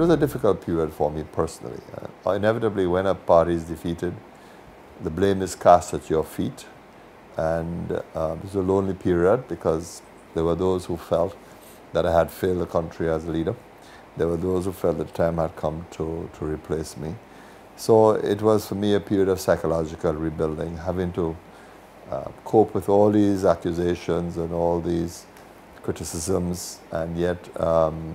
it was a difficult period for me personally. Uh, inevitably, when a party is defeated, the blame is cast at your feet. And uh, it was a lonely period because there were those who felt that I had failed the country as a leader. There were those who felt that the time had come to, to replace me. So it was for me a period of psychological rebuilding, having to uh, cope with all these accusations and all these criticisms, and yet um,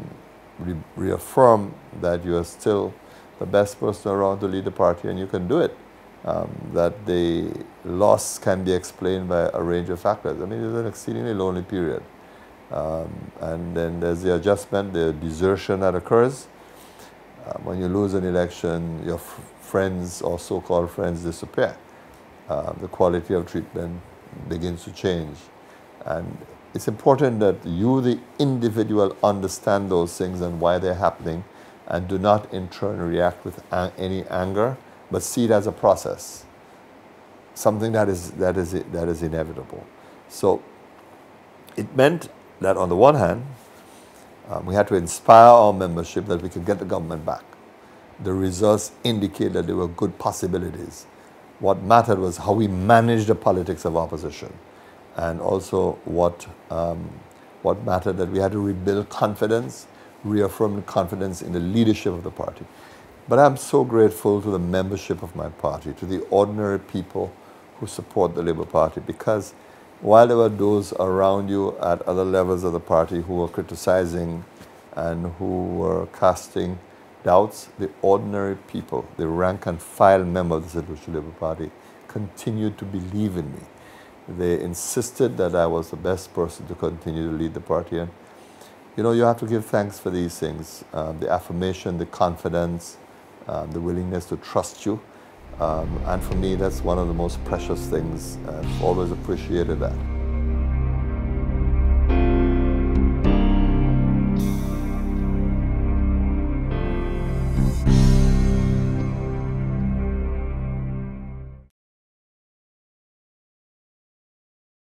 re reaffirm that you are still the best person around to lead the party and you can do it. Um, that the loss can be explained by a range of factors. I mean, it's an exceedingly lonely period. Um, and then there's the adjustment, the desertion that occurs. Uh, when you lose an election, your friends or so-called friends disappear. Uh, the quality of treatment begins to change. And it's important that you, the individual, understand those things and why they're happening and do not in turn react with any anger, but see it as a process, something that is, that is, that is inevitable. So it meant that on the one hand, um, we had to inspire our membership that we could get the government back. The results indicate that there were good possibilities. What mattered was how we managed the politics of opposition and also what, um, what mattered that we had to rebuild confidence, reaffirm confidence in the leadership of the party. But I'm so grateful to the membership of my party, to the ordinary people who support the Labour Party because while there were those around you at other levels of the party who were criticizing and who were casting doubts, the ordinary people, the rank and file members of the St Lucia Labour Party, continued to believe in me. They insisted that I was the best person to continue to lead the party. And, you know, you have to give thanks for these things um, the affirmation, the confidence, um, the willingness to trust you. Um, and for me, that's one of the most precious things. I've always appreciated that.